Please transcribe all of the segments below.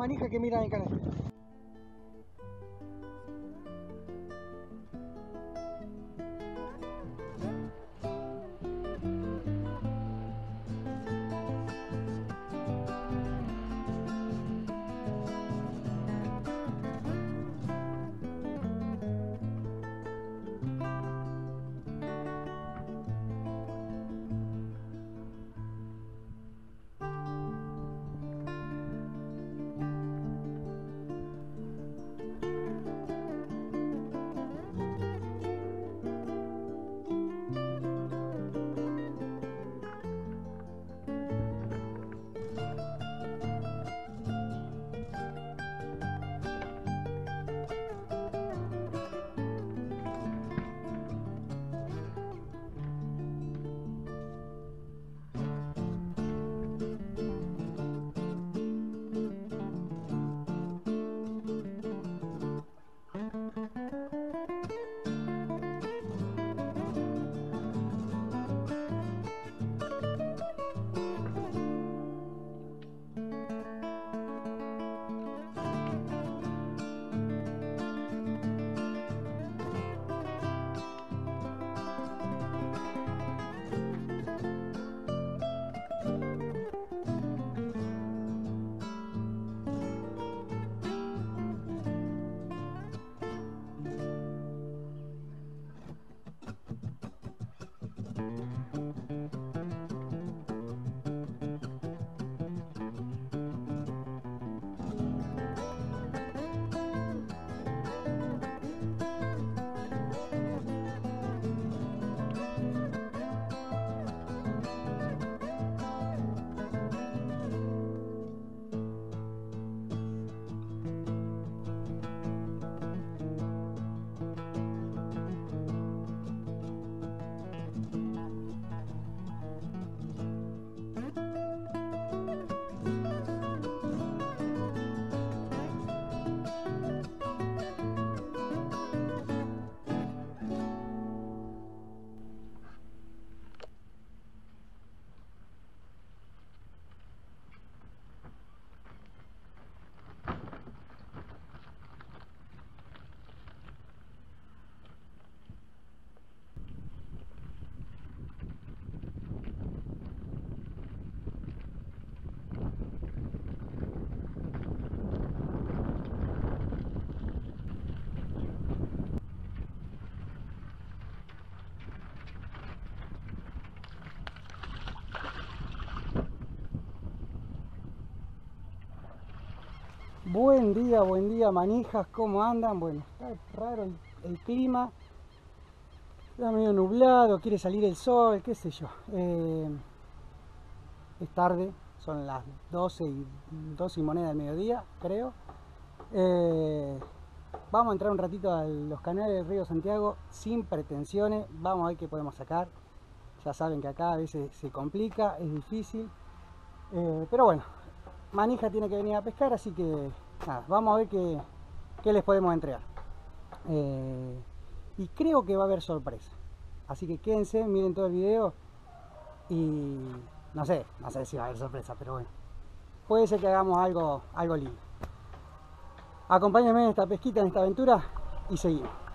manijas que miran el canal. Buen día, buen día, manijas, ¿cómo andan? Bueno, está raro el, clima, está medio nublado, quiere salir el sol, qué sé yo. Eh, es tarde, son las 12 y, 12 y moneda del mediodía, creo. Eh, vamos a entrar un ratito a los canales del Río Santiago sin pretensiones, vamos a ver qué podemos sacar. Ya saben que acá a veces se complica, es difícil, eh, pero bueno, Manija tiene que venir a pescar, así que nada, vamos a ver qué, qué les podemos entregar. Eh, y creo que va a haber sorpresa. Así que quédense, miren todo el video y no sé, no sé si va a haber sorpresa, pero bueno. Puede ser que hagamos algo, algo lindo. Acompáñenme en esta pesquita, en esta aventura y seguimos.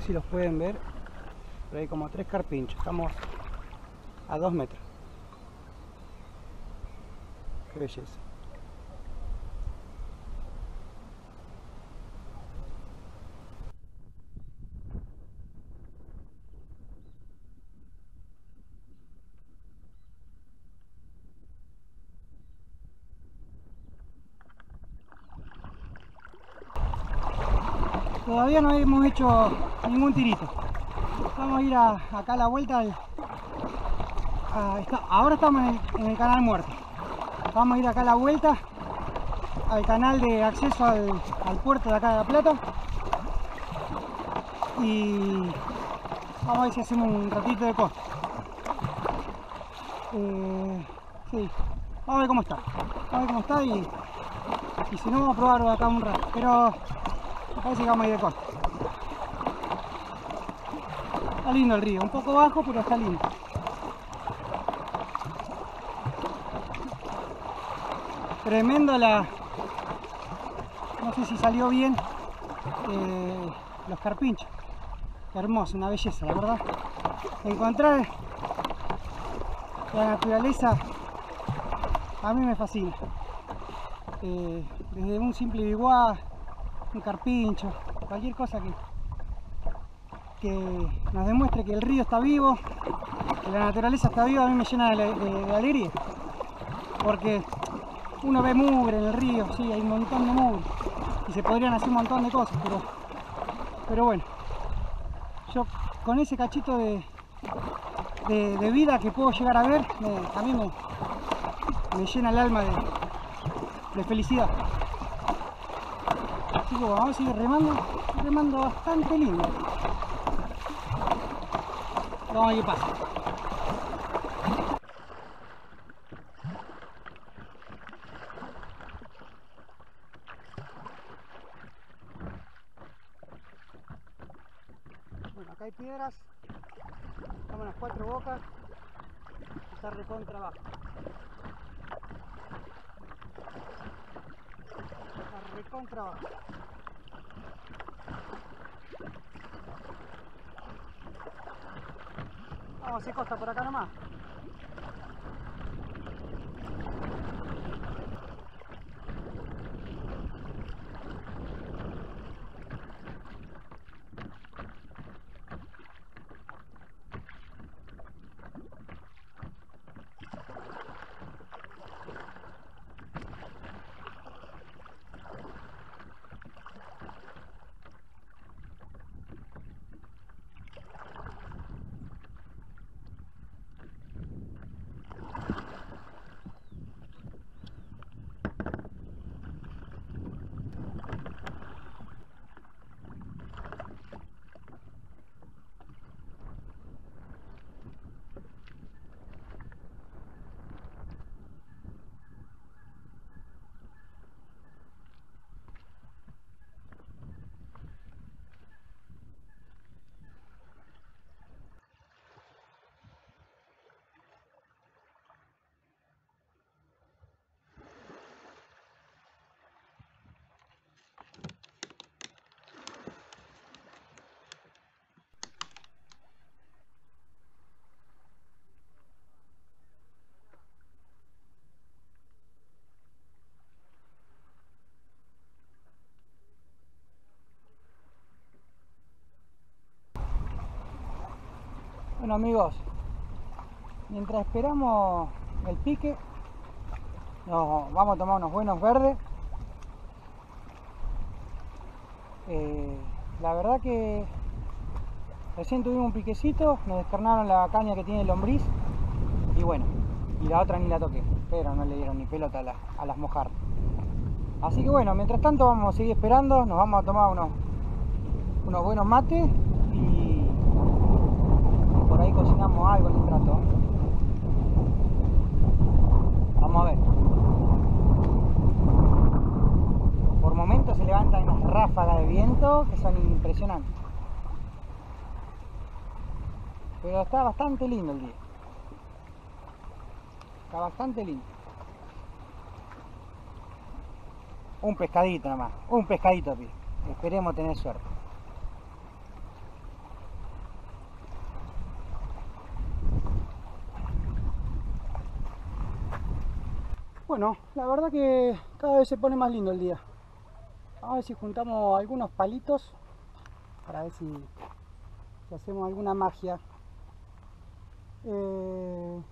Sé si los pueden ver, pero hay como tres carpinchos. Estamos a dos metros. Qué. Todavía no hemos hecho ningún tirito. Vamos a ir acá a la vuelta. Ahora estamos en el, canal muerto. Vamos a ir acá a la vuelta al canal de acceso al, puerto de acá de La Plata. Y vamos a ver si hacemos un ratito de costa. Eh, sí, vamos a ver cómo está. Vamos a ver cómo está y, y si no vamos a probar acá un rato. Pero A ir de costa. Está lindo el río, un poco bajo, pero está lindo. Tremendo la... No sé si salió bien eh, los carpinchos. Hermoso, una belleza, la verdad. Encontrar la naturaleza a mí me fascina. Eh, desde un simple biguá un carpincho, cualquier cosa que, que nos demuestre que el río está vivo, que la naturaleza está viva, a mí me llena de, alegría. Porque uno ve mugre en el río, sí, hay un montón de mugre. Y se podrían hacer un montón de cosas, pero, pero bueno, yo con ese cachito de, de, vida que puedo llegar a ver, a mí me, llena el alma de felicidad vamos a seguir remando, remando bastante lindo. Vamos a ver qué Bueno amigos, mientras esperamos el pique, nos vamos a tomar unos buenos verdes. Eh, la verdad que recién tuvimos un piquecito, nos descarnaron la caña que tiene el lombriz y bueno, y la otra ni la toqué, pero no le dieron ni pelota a, las mojar. Así que bueno, mientras tanto vamos a seguir esperando, nos vamos a tomar unos, unos buenos mates ahí cocinamos algo en un rato. Vamos a ver. Por momentos se levantan unas ráfagas de viento que son impresionantes. Pero está bastante lindo el día. Está bastante lindo. Un pescadito nomás. Un pescadito, Esperemos tener suerte. Bueno, la verdad que cada vez se pone más lindo el día. A ver si juntamos algunos palitos para ver si, hacemos alguna magia. Eh,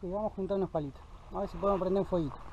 sí, vamos a juntar unos palitos. A ver si podemos prender un fueguito.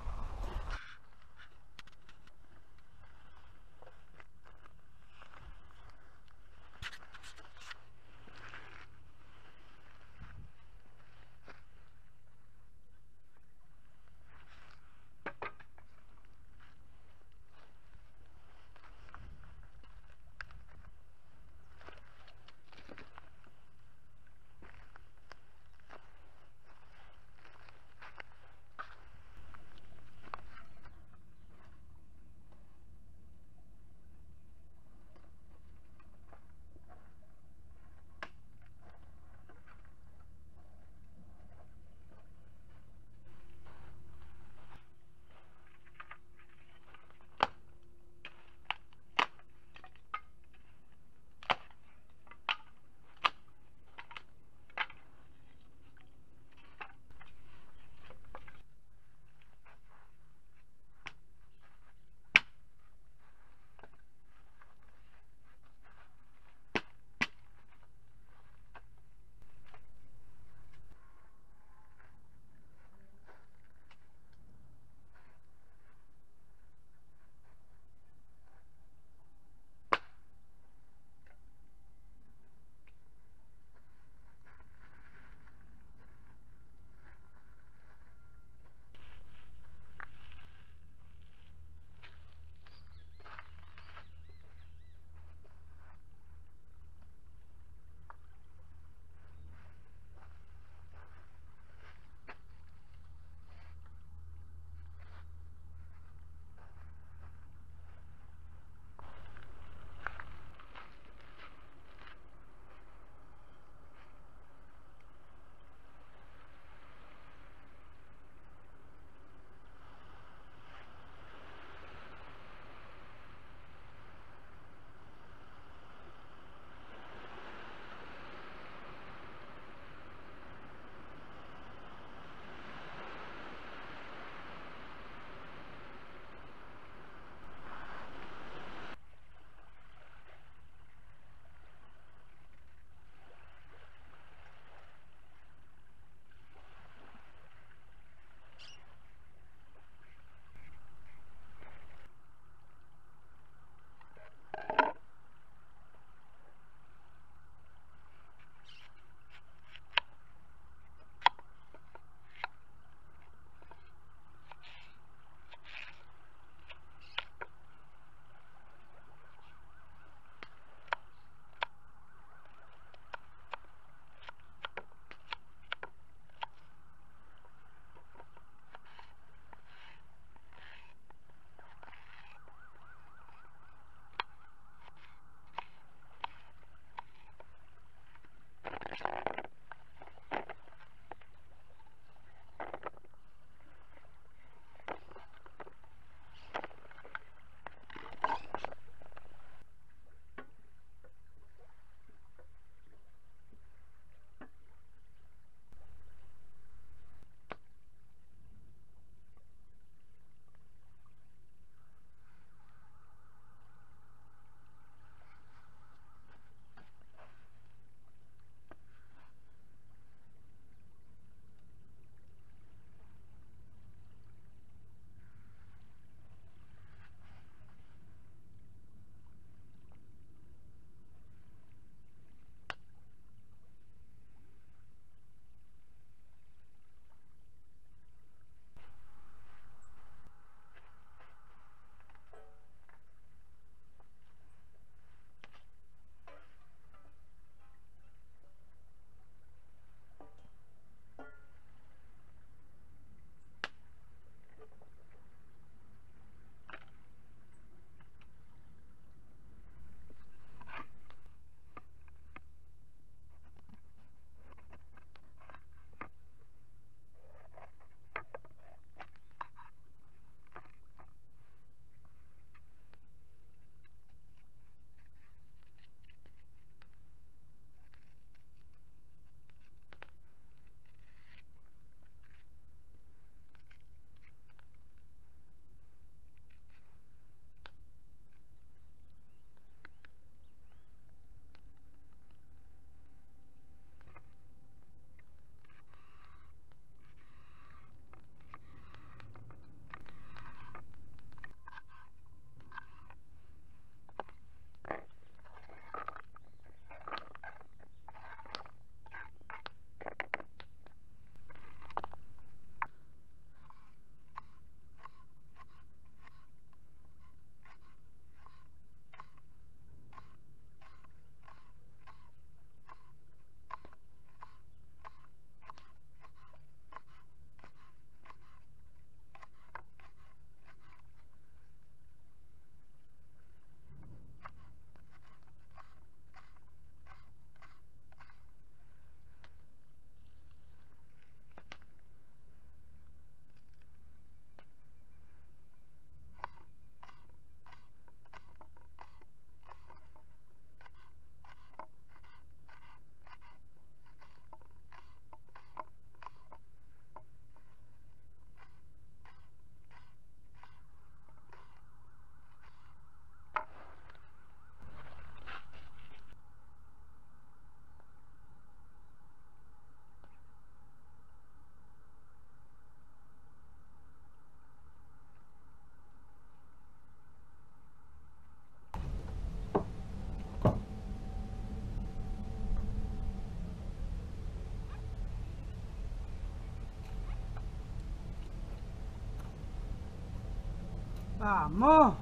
Vamos.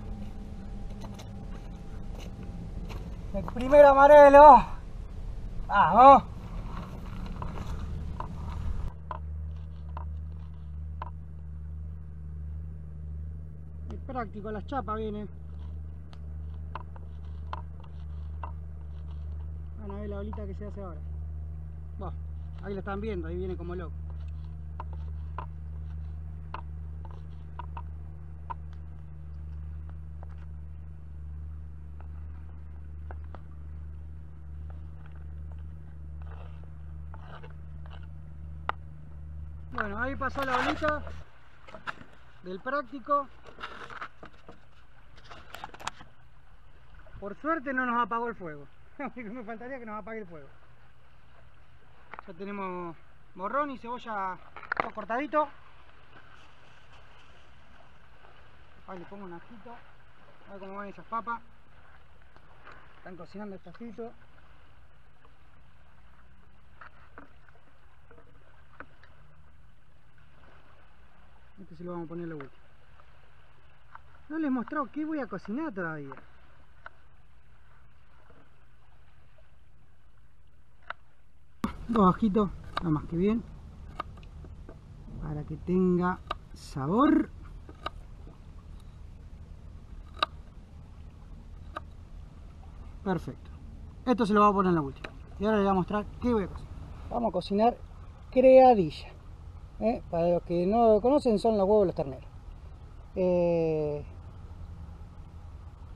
El primer amarelo. Vamos. Es práctico, las chapas vienen. Van a ver la bolita que se hace ahora. Bueno, ahí lo están viendo, ahí viene como loco. Bueno, ahí pasó la bolita del práctico. Por suerte no nos apagó el fuego. Me faltaría que nos apague el fuego. Ya tenemos morrón y cebolla cortadito. Ahí le pongo un ajito. A ver cómo van esas papas. Están cocinando despacito. Se lo vamos a poner la vuelta. No les he mostrado qué voy a cocinar todavía. Dos ajitos, nada más que bien. Para que tenga sabor. Perfecto. Esto se lo voy a poner la última. Y ahora les voy a mostrar qué voy a cocinar. Vamos a cocinar creadilla. ¿Eh? Para los que no lo conocen, son los huevos de los terneros. Eh,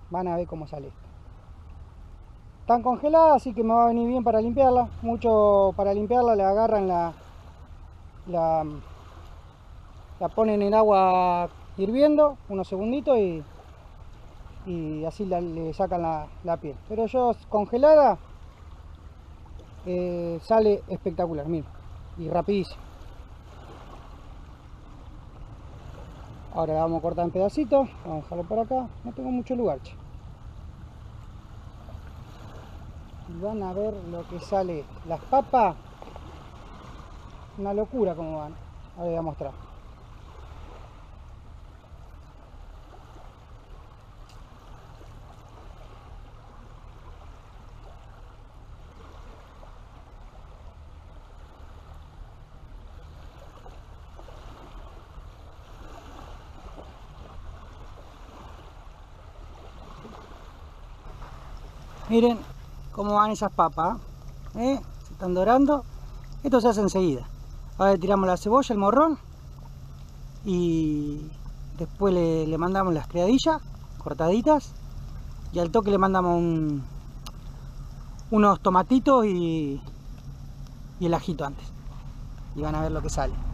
van a ver cómo sale. Están congeladas, así que me va a venir bien para limpiarla. Mucho para limpiarla le agarran la, la, la ponen en agua hirviendo unos segunditos y, y así le sacan la, la piel. Pero yo congelada eh, sale espectacular, miren, y rapidísimo. Ahora la vamos a cortar en pedacitos, vamos a dejarlo por acá, no tengo mucho lugar, van a ver lo que sale. Las papas, una locura como van. Ahora les voy a mostrar. Miren cómo van esas papas. ¿eh? Se están dorando. Esto se hace enseguida. Ahora le tiramos la cebolla, el morrón. Y después le, mandamos las criadillas cortaditas. Y al toque le mandamos un- unos tomatitos y el ajito antes. Y van a ver lo que sale.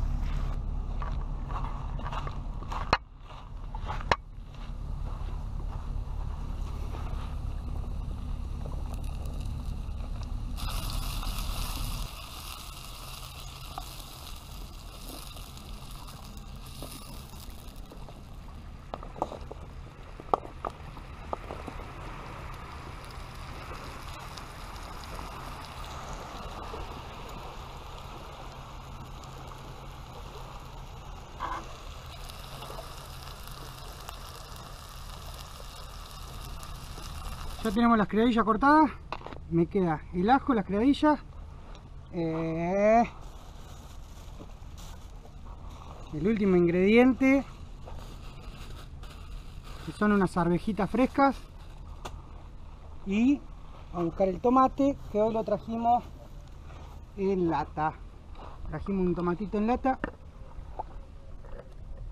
Tenemos las criadillas cortadas. Me queda el ajo, las criadillas. eh, el último ingrediente. Que son unas arvejitas frescas. Y a buscar el tomate, que hoy lo trajimos en lata. Trajimos un tomatito en lata.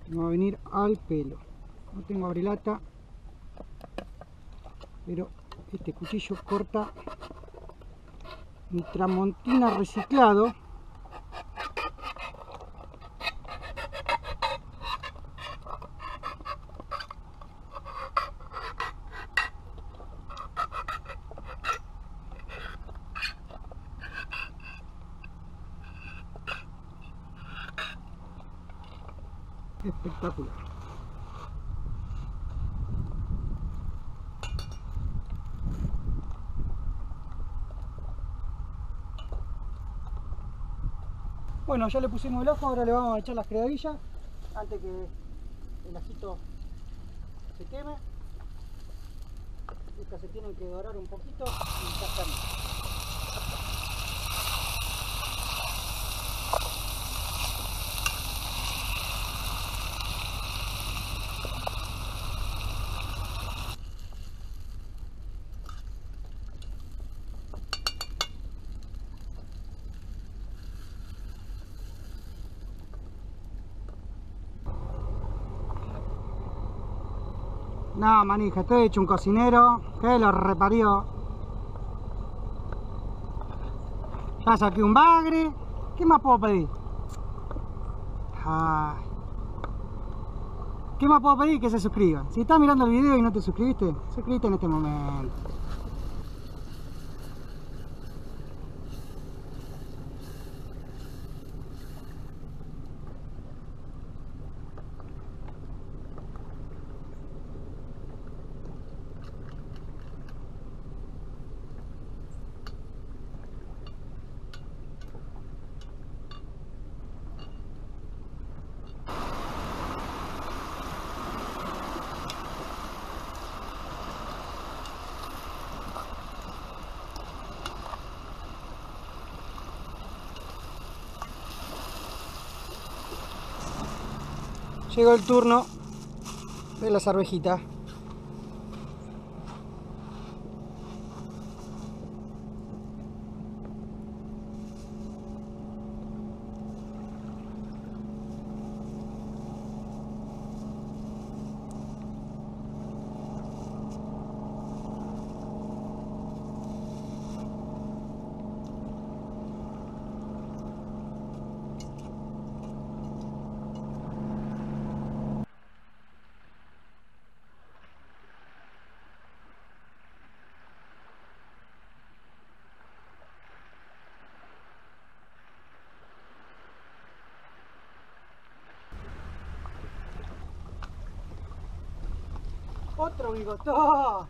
Me va a venir al pelo. No tengo abrilata pero este cuchillo corta mi tramontina reciclado espectacular Bueno, ya le pusimos el ojo, ahora le vamos a echar las criadillas antes que el ajito se queme. Estas se tienen que dorar un poquito y ya están. No, manija, estoy hecho un cocinero. Que lo reparió. Ya saqué un bagre. ¿Qué más puedo pedir? ¿Qué más puedo pedir? Que se suscriban. Si estás mirando el video y no te suscribiste, suscríbete en este momento. Llegó el turno de las arvejitas. Otro bigotón.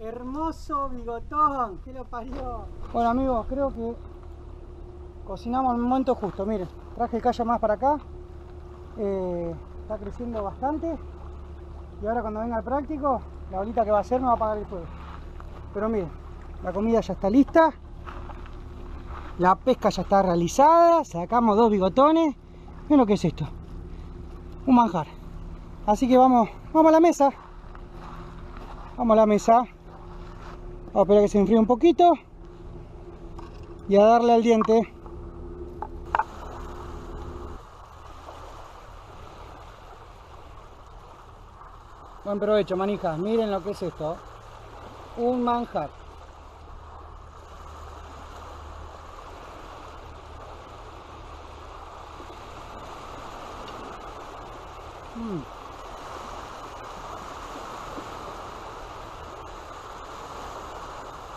Hermoso bigotón. Que lo parió. Bueno amigos, creo que cocinamos en el momento justo. Miren, traje el callo más para acá. Eh, está creciendo bastante. Y ahora cuando venga el práctico, la bolita que va a hacer me va a apagar el fuego. Pero miren, la comida ya está lista. La pesca ya está realizada. Sacamos dos bigotones. Miren lo que es esto. Un manjar. Así que vamos, vamos a la mesa. Vamos a la mesa. Vamos a esperar que se enfríe un poquito. Y a darle al diente. Buen provecho, manijas. Miren lo que es esto. Un manjar.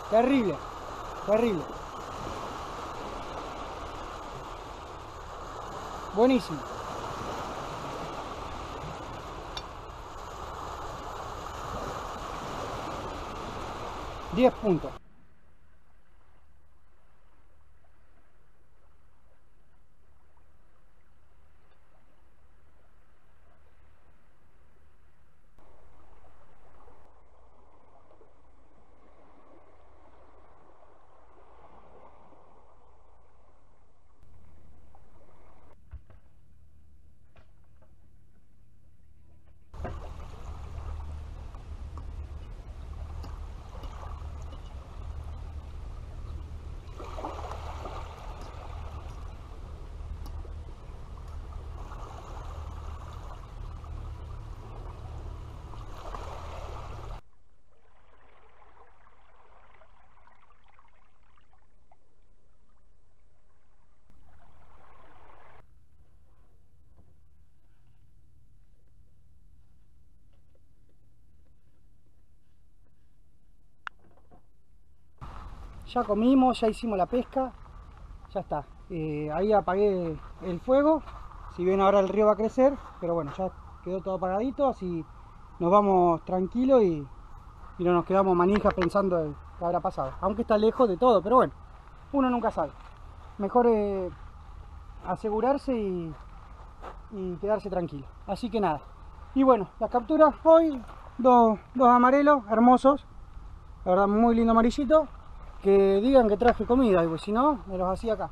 Terrible, terrible. Buenísimo. Diez puntos. Ya comimos, ya hicimos la pesca, ya está. Eh, ahí apagué el fuego, si bien ahora el río va a crecer, pero bueno, ya quedó todo apagadito, así nos vamos tranquilos y, no nos quedamos manijas pensando en qué habrá pasado. Aunque está lejos de todo, pero bueno, uno nunca sabe. Mejor eh, asegurarse y, y quedarse tranquilo. Así que nada. Y bueno, las capturas hoy dos, dos amarelos hermosos, la verdad muy lindo amarillito, que digan que traje comida, y pues si no, me los hacía acá,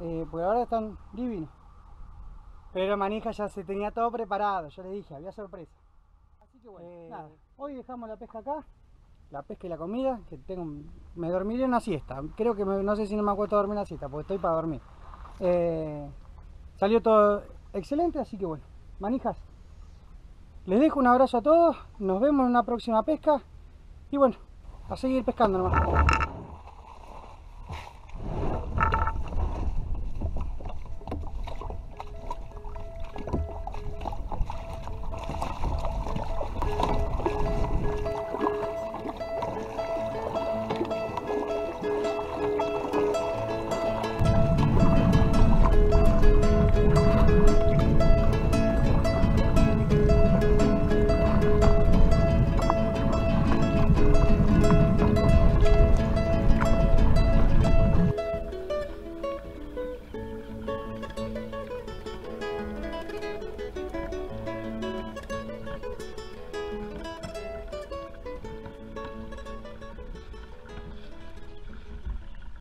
eh, porque ahora están divinos. Pero manija ya se tenía todo preparado, yo le dije, había sorpresa. Así que bueno, Eh, nada, hoy dejamos la pesca acá, la pesca y la comida, que tengo, me dormiré una siesta, creo que me- no sé si no me acuesto a dormir una siesta, porque estoy para dormir. Eh, salió todo excelente, así que bueno, manijas, les dejo un abrazo a todos, nos vemos en una próxima pesca y bueno, a seguir pescando nomás.